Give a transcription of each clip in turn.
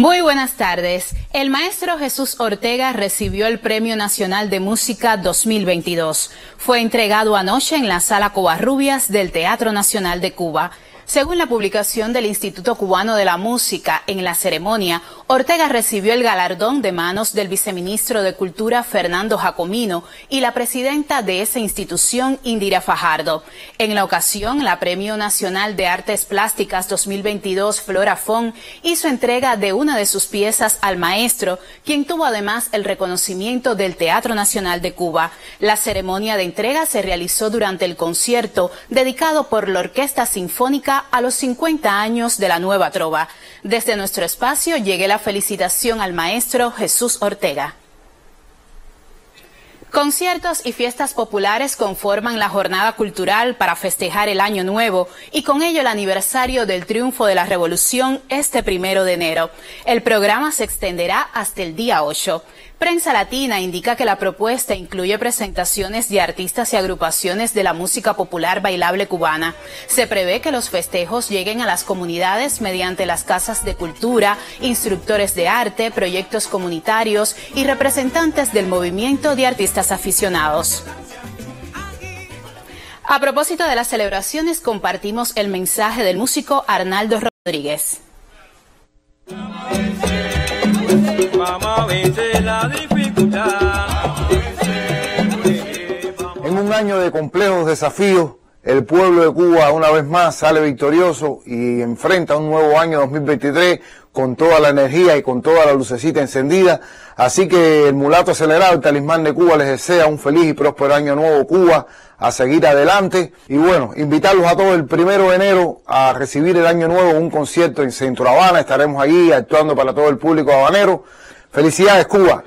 Muy buenas tardes. El maestro Jesús Ortega recibió el Premio Nacional de Música 2022. Fue entregado anoche en la Sala Covarrubias del Teatro Nacional de Cuba. Según la publicación del Instituto Cubano de la Música, en la ceremonia, Ortega recibió el galardón de manos del viceministro de Cultura Fernando Jacomino y la presidenta de esa institución, Indira Fajardo. En la ocasión, la Premio Nacional de Artes Plásticas 2022, Flora Fon, hizo entrega de una de sus piezas al maestro, quien tuvo además el reconocimiento del Teatro Nacional de Cuba. La ceremonia de entrega se realizó durante el concierto dedicado por la Orquesta Sinfónica a los 50 años de la nueva trova. Desde nuestro espacio llegue la felicitación al maestro Jesús Ortega. Conciertos y fiestas populares conforman la jornada cultural para festejar el año nuevo y con ello el aniversario del triunfo de la revolución este primero de enero. El programa se extenderá hasta el día 8. Prensa Latina indica que la propuesta incluye presentaciones de artistas y agrupaciones de la música popular bailable cubana. Se prevé que los festejos lleguen a las comunidades mediante las casas de cultura, instructores de arte, proyectos comunitarios y representantes del movimiento de artistas aficionados. A propósito de las celebraciones, compartimos el mensaje del músico Arnaldo Rodríguez. En un año de complejos desafíos, el pueblo de Cuba una vez más sale victorioso y enfrenta un nuevo año 2023 con toda la energía y con toda la lucecita encendida. Así que el mulato acelerado, el talismán de Cuba, les desea un feliz y próspero año nuevo Cuba, a seguir adelante. Y bueno, invitarlos a todos el primero de enero a recibir el año nuevo un concierto en Centro Habana. Estaremos allí actuando para todo el público habanero. Felicidades, Cuba.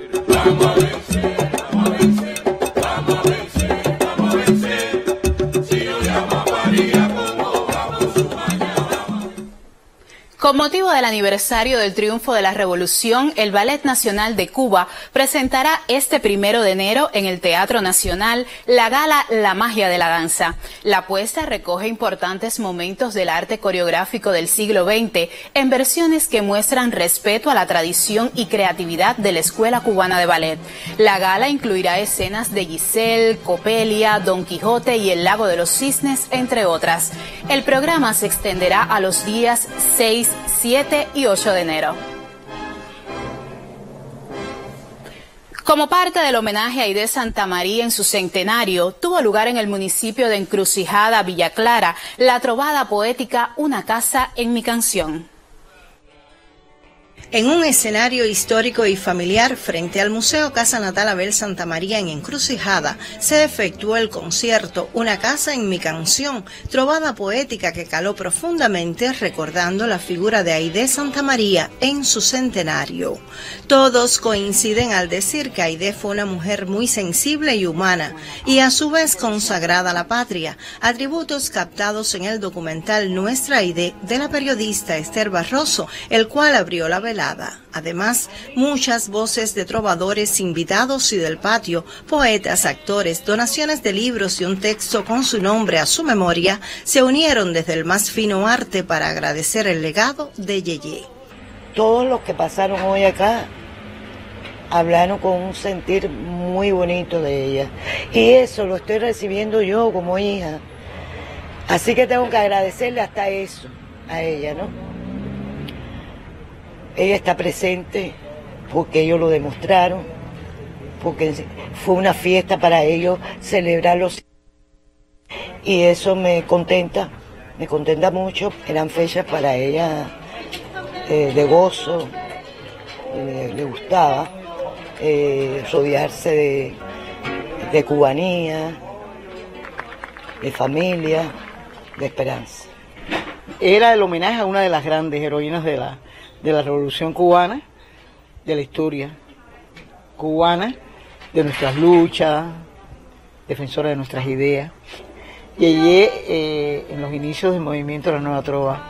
Con motivo del aniversario del triunfo de la Revolución, el Ballet Nacional de Cuba presentará este primero de enero en el Teatro Nacional la gala La Magia de la Danza. La apuesta recoge importantes momentos del arte coreográfico del siglo XX en versiones que muestran respeto a la tradición y creatividad de la Escuela Cubana de Ballet. La gala incluirá escenas de Giselle, Copelia, Don Quijote y el Lago de los Cisnes, entre otras. El programa se extenderá a los días 6, 7 y 8 de enero. Como parte del homenaje a Aide Santa María en su centenario, tuvo lugar en el municipio de Encrucijada, Villa Clara, la trovada poética Una casa en mi canción. En un escenario histórico y familiar frente al Museo Casa Natal Abel Santa María en Encrucijada, se efectuó el concierto Una casa en mi canción, trovada poética que caló profundamente recordando la figura de Aide Santa María en su centenario. Todos coinciden al decir que Aide fue una mujer muy sensible y humana y a su vez consagrada a la patria, atributos captados en el documental Nuestra Aide de la periodista Esther Barroso, el cual abrió la velada Además, muchas voces de trovadores invitados y del patio, poetas, actores, donaciones de libros y un texto con su nombre a su memoria se unieron desde el más fino arte para agradecer el legado de Yeye. Todos los que pasaron hoy acá hablaron con un sentir muy bonito de ella. Y eso lo estoy recibiendo yo como hija. Así que tengo que agradecerle hasta eso a ella, ¿no? Ella está presente porque ellos lo demostraron, porque fue una fiesta para ellos celebrarlos. Y eso me contenta, me contenta mucho. Eran fechas para ella eh, de gozo, le gustaba eh, rodearse de, de cubanía, de familia, de esperanza. Era el homenaje a una de las grandes heroínas de la, de la Revolución Cubana, de la historia cubana, de nuestras luchas, defensora de nuestras ideas. Y eh, en los inicios del movimiento de la Nueva Trova,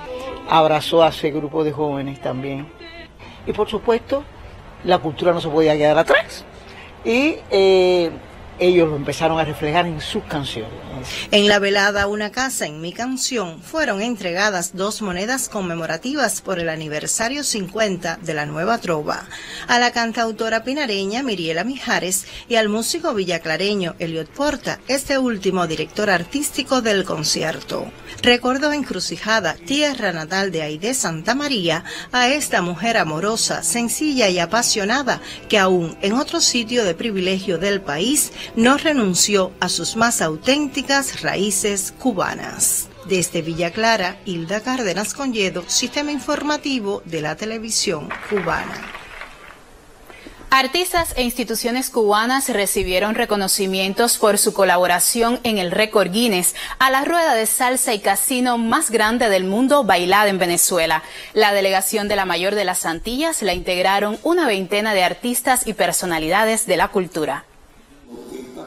abrazó a ese grupo de jóvenes también. Y por supuesto, la cultura no se podía quedar atrás. Y eh, ellos lo empezaron a reflejar en sus canciones. En la velada Una casa en mi canción fueron entregadas dos monedas conmemorativas por el aniversario 50 de la nueva trova, a la cantautora pinareña Miriela Mijares y al músico villaclareño Eliot Porta, este último director artístico del concierto. Recordó encrucijada, tierra natal de Aide Santa María, a esta mujer amorosa, sencilla y apasionada que aún en otro sitio de privilegio del país no renunció a sus más auténticas raíces cubanas. Desde Villa Clara, Hilda Cárdenas Conyedo, Sistema Informativo de la Televisión Cubana. Artistas e instituciones cubanas recibieron reconocimientos por su colaboración en el récord Guinness a la rueda de salsa y casino más grande del mundo bailada en Venezuela. La delegación de la Mayor de las Antillas la integraron una veintena de artistas y personalidades de la cultura.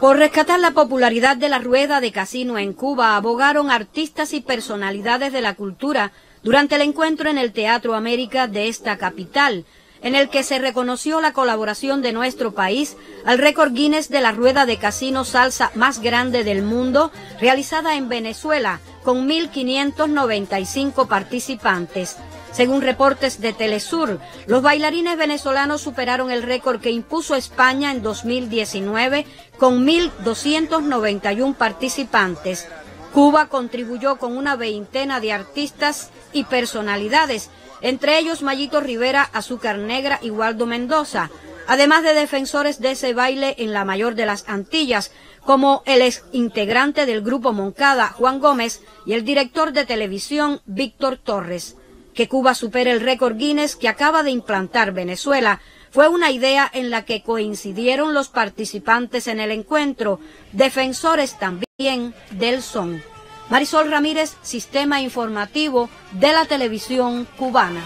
Por rescatar la popularidad de la rueda de casino en Cuba, abogaron artistas y personalidades de la cultura durante el encuentro en el Teatro América de esta capital en el que se reconoció la colaboración de nuestro país al récord Guinness de la rueda de casino salsa más grande del mundo, realizada en Venezuela, con 1.595 participantes. Según reportes de Telesur, los bailarines venezolanos superaron el récord que impuso España en 2019 con 1.291 participantes. Cuba contribuyó con una veintena de artistas y personalidades entre ellos Mayito Rivera, Azúcar Negra y Waldo Mendoza, además de defensores de ese baile en la mayor de las Antillas, como el ex integrante del grupo Moncada, Juan Gómez, y el director de televisión, Víctor Torres. Que Cuba supere el récord Guinness que acaba de implantar Venezuela fue una idea en la que coincidieron los participantes en el encuentro, defensores también del son. Marisol Ramírez, Sistema Informativo de la Televisión Cubana.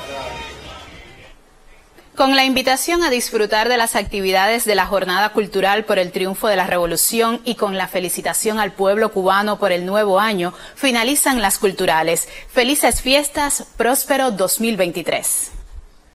Con la invitación a disfrutar de las actividades de la Jornada Cultural por el Triunfo de la Revolución y con la felicitación al pueblo cubano por el nuevo año, finalizan las culturales. Felices fiestas, próspero 2023.